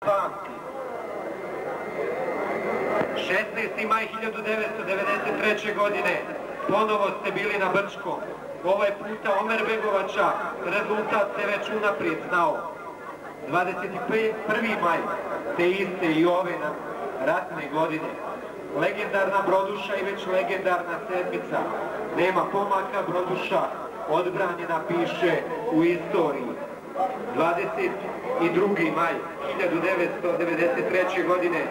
16. maj 1993. godine ponovo ste bili na Brčkom. Ovaj puta Omer Begovača rezultat se već unaprijed znao. 21. maj te iste i ove na ratne godine. Legendarna Broduša i već legendarna sedmica. Nema pomaka Broduša, odbranjena piše u istoriji. 20. 22. maj 1993. godine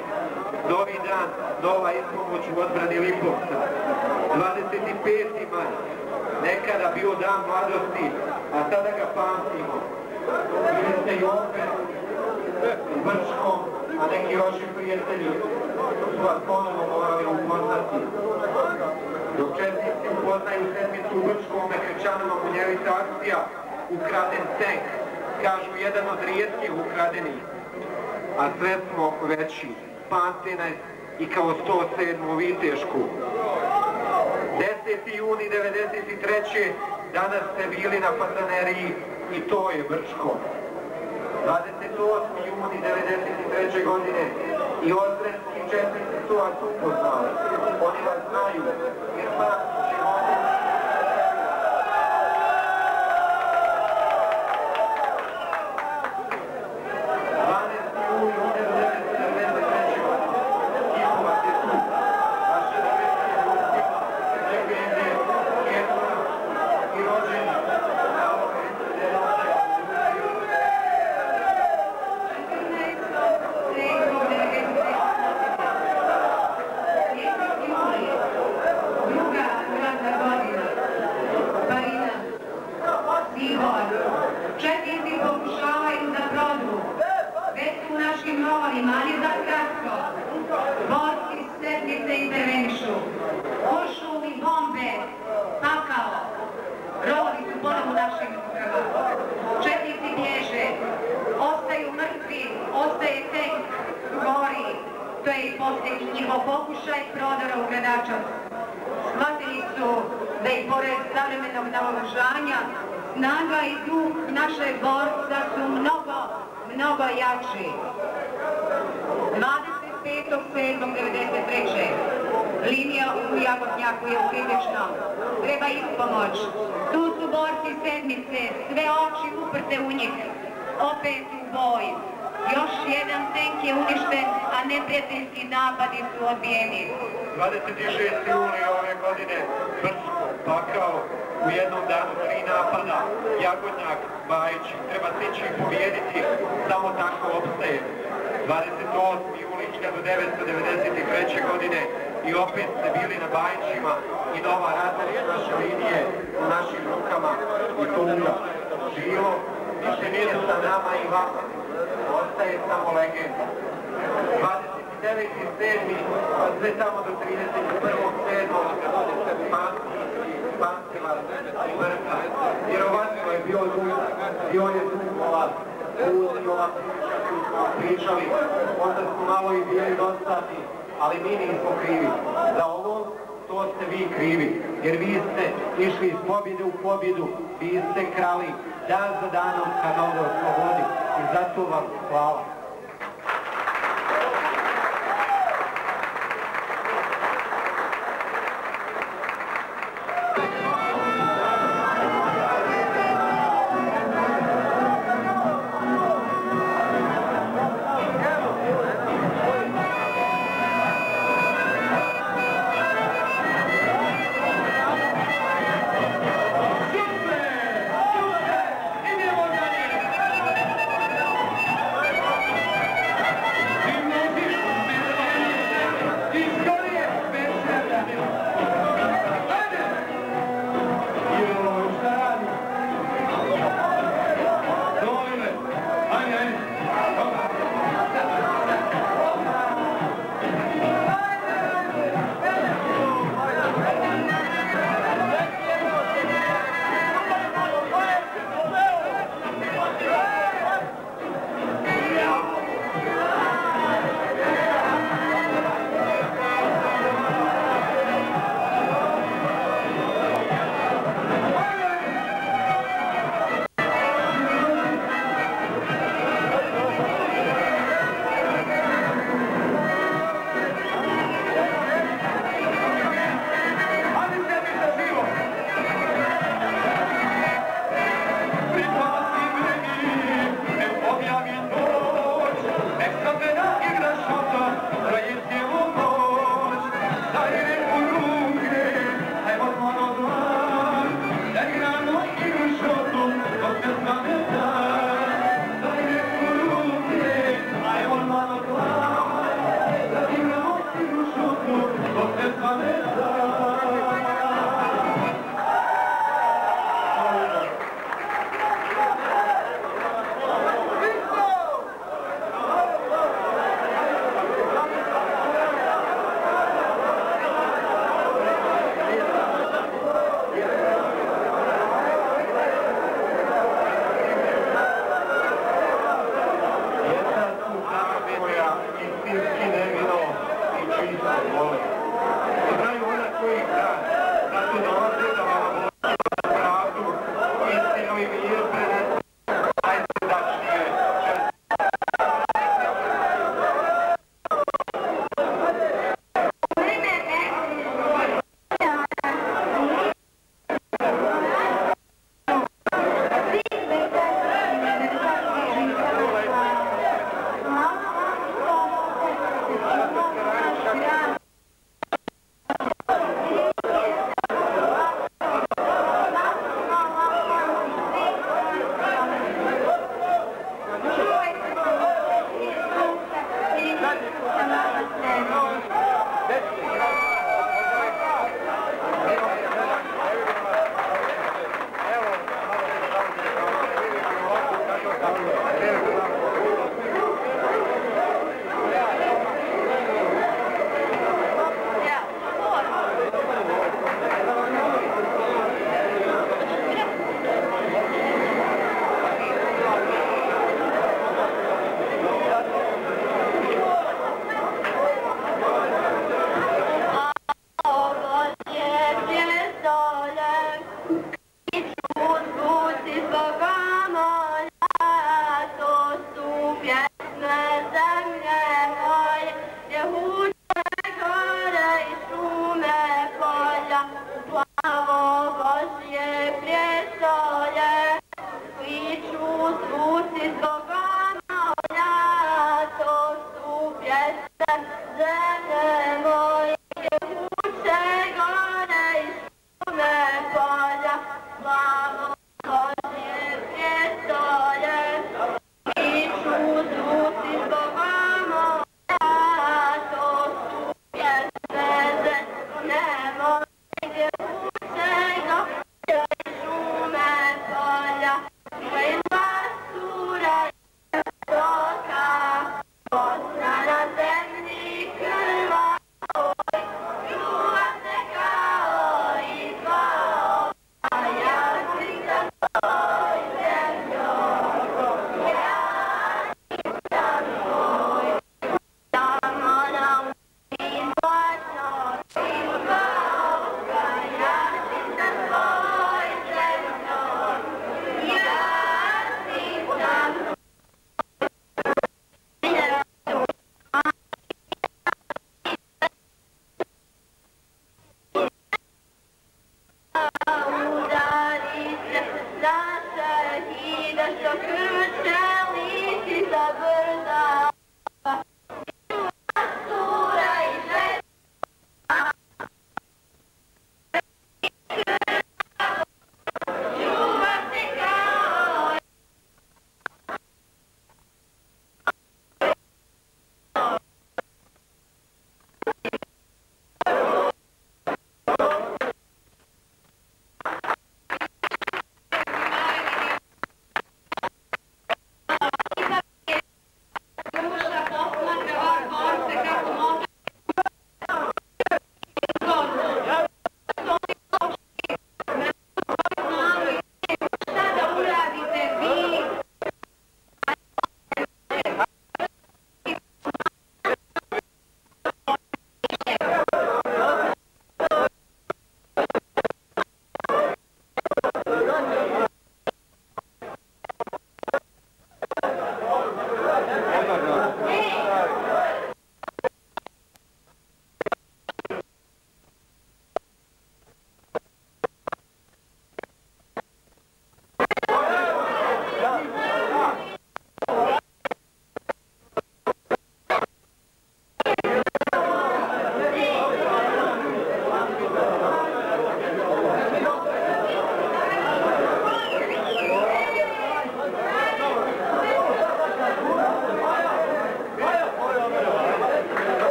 novi dan, nova ispomoć u odbrani Lipovca. 25. maj, nekada bio dan mladosti, a sada ga pamtimo. Bili ste i opet u Brčkom, a neki vaši prijatelji su vas ponovo morali upoznati. Dok četnici upoznaju sedmicu u Brčkom, Mekrećanima munjevita akcija, ukraden tank, kažu jedan od rijetkih ukradenih, a sve smo veći. Pamte i kao 107. Vitešku. 10. juni 1993. danas ste bili na Pataneriji i to je Brčko. 28. juni 1993. godine i Ozrenski četnici su vas upoznali. Oni vas znaju, jer pa pokušaj prodara ugradača. Shvatili su da i pored savremenog naložanja, snaga i duh naše borca su mnogo, mnogo jači. 25.7.93. Linija u Jagodnjaku je kritična. Treba ih pomoć. Tu su borci sedmice, sve oči uprte u njih. Opet u boj napadi su odbijeni. 26. juli ove godine Brsko, Pakao, u jednom danu tri napada, Jagodnjak, Bajić, treba stići i povijediti, samo tako obstaje. 28. juli 1993. godine i opet ste bili na Bajićima i nova različna naše linije u našim rukama i tuga. Živo, više nije sa nama i vama, ostaje samo legenda. 9.7. pa sve tamo do 31.7. pamtila smrta. Vjerovatno je bio tu i on je ova dugova pričali, onda smo malo i bili dostati, ali mi nismo krivi. Za ovo to ste vi krivi, jer vi ste išli iz pobjede u pobjedu, vi ste krali dan za danom ka novoj slobodi i zato vam hvala.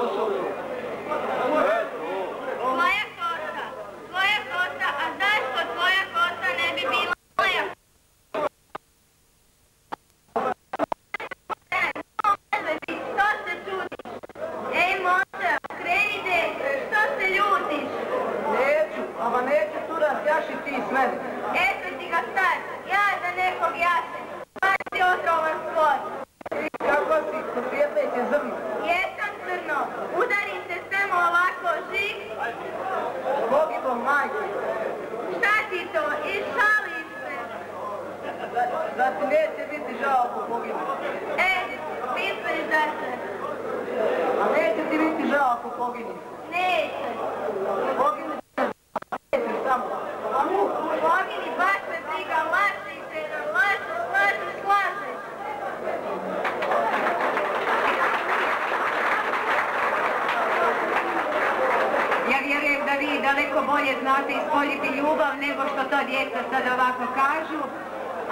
もう入る! A neće ti biti žao ako poginu. neće. Poginu neće samo. A mu, Pogini, baš me briga, lažeš se, lažeš, lažeš, lažeš. Ja vjerujem da vi daleko bolje znate ispoljiti ljubav nego što to djeca sad ovako kažu,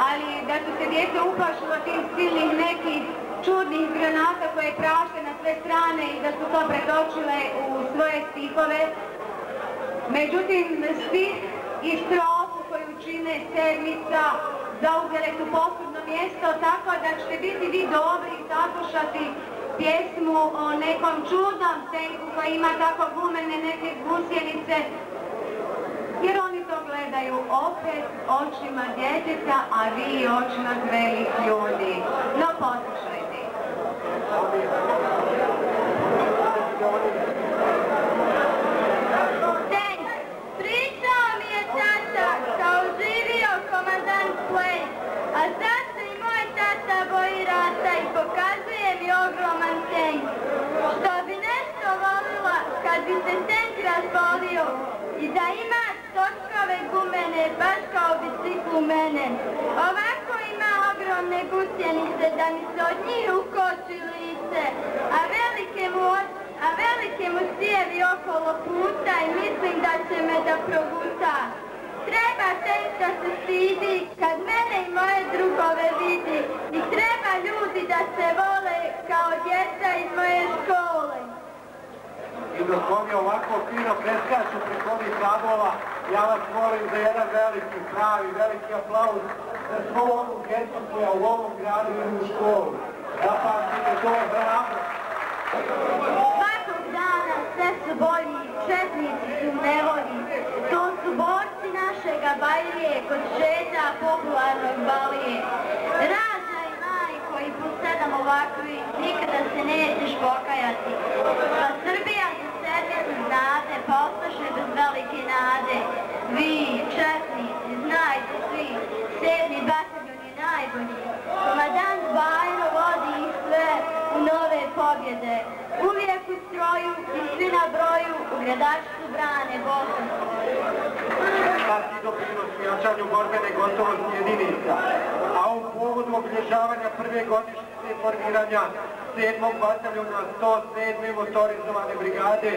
ali da su se djeca uplašila tim silnih nekih čudnih granata koje praše na sve strane i da su to pretočile u svoje stihove. Međutim, stih i strofu koju čine sedmica zauzele su posebno mjesto, tako da ćete biti vi dobri i saslušati pjesmu o nekom čudnom tenku koji ima tako gumene neke gusjenice, jer oni to gledaju opet očima djeteta, a vi očima zrelih ljudi. No, poslušajte. Tenk, pričao mi je tata kao živio komandant Play, a sad se i moj tata boji rata i pokazuje mi ogroman tenk. Što bi nešto volila kad bi se tenk razbolio i da ima točkove gumene baš kao biciklu mene. Ovako ima ogromne gusjenice da mi se od njih ukoči lice, a velike mu a velike mu cijevi okolo puta i mislim da će me da proguta. Treba tek da se stidi kad mene i moje drugove vidi i treba ljudi da se vole kao djeca iz moje škole. I dok oni ovako fino preskaču preko ovih radova, ja vas molim za jedan veliki, pravi, veliki aplauz za svu onu djecu koja u ovom gradu idu u školu. Zapamtite to bravo. Svakog dana sve su bolji, četnici su nevolji. To su borci našega Bajlije kod šeta popularnog Balije. Rađaj i majko i po sedam ovakvi, nikada se nećeš pokajati. Pa znate, pa ostaše bez velike nade. Vi, četnici, znajte svi, sedmi bataljon je najbolji. Komadant Bajro vodi ih sve u nove pobjede. Uvijek u stroju i svi na broju u gradačku brane Bosansko. Svaki doprinos jačanju borbene gotovosti jedinica, a u povodu obilježavanja prve godišnjice formiranja 7. bataljona 107. motorizovane brigade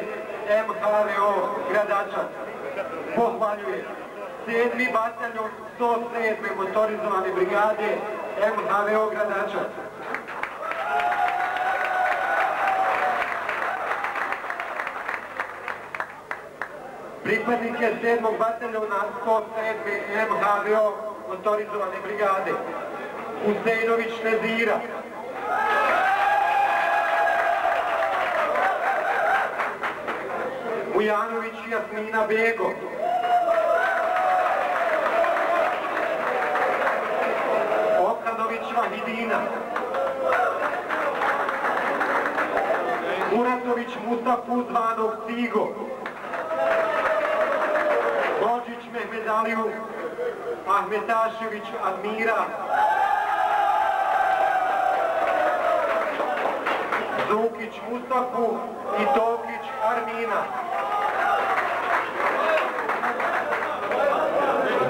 MHVO gradača. Pohvaljuje 7. bataljon 107. motorizovane brigade MHVO gradača. Pripadnike 7. bataljona 107. MHVO motorizovane brigade. Usejnović Nezira. Ujanović Jasmina Bego. Okanović Vahidina. Muratović Mustafu zvanog Cigo. Božić Mehmedaliju, Ahmetašević Admira, Zukić Mustafu i Tokić Armina.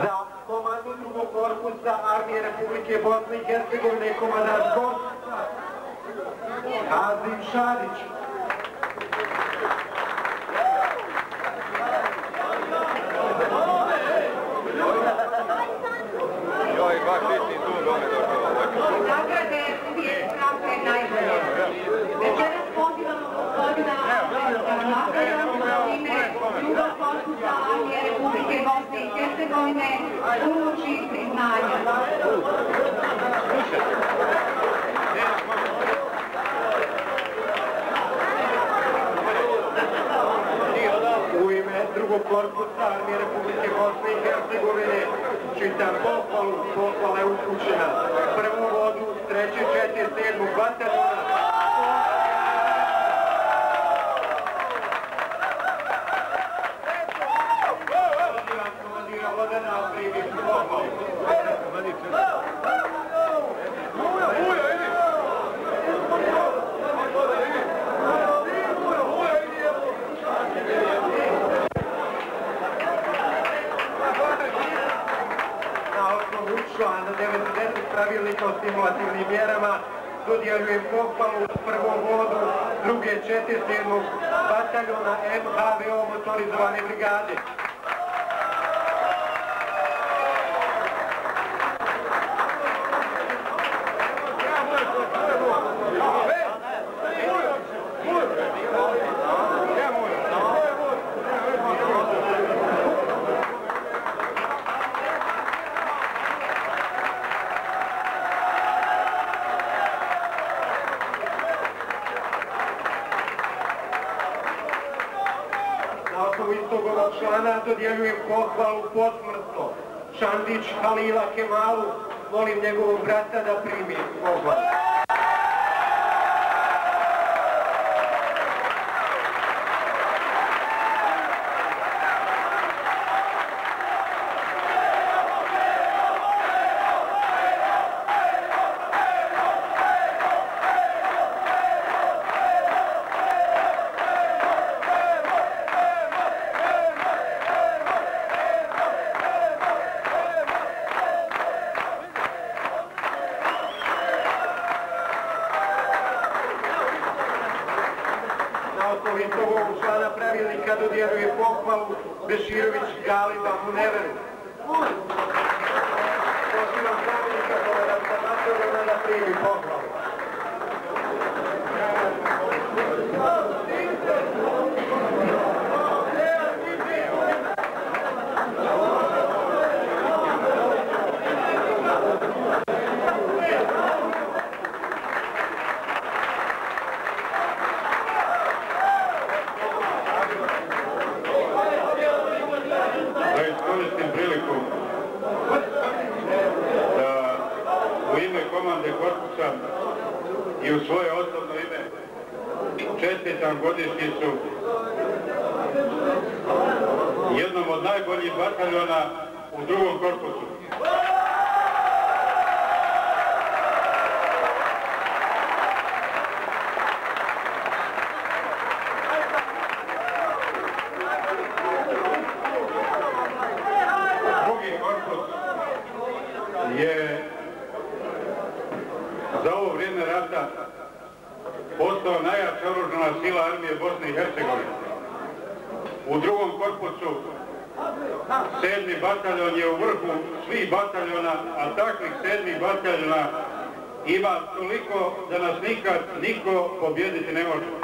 Za komandnu armije Republike Bosne i Hercegovine, komandant Kosta, Azim Šarić. Joj, baš isti tu dome došao. Nagrade uvijek prate najbolje. Večeras pozivamo gospodina Nagrada u ime drugog korpusa Armije Republike Bosne i Hercegovine uruči priznanja. U ime drugog korpusa armije Republike Bosne i Hercegovine čitam pohvalu, pohvala je upućena. Prvu vodu, treću, četiri, sedmog bataljona. Pozivam komandira Vodana, primi pohvalu. Stimulativnim mjerama dodjeljujem pohvalu prvom vodu druge četiri sedmog bataljona MHVO motorizovane brigade. Pohvalu posmrtno. Šandić Halila Kemalu, molim njegovog brata da primi pohvalu. Bataljon je u vrhu svih bataljona, a takvih sedmi bataljona ima toliko da nas nikad niko pobjediti ne može.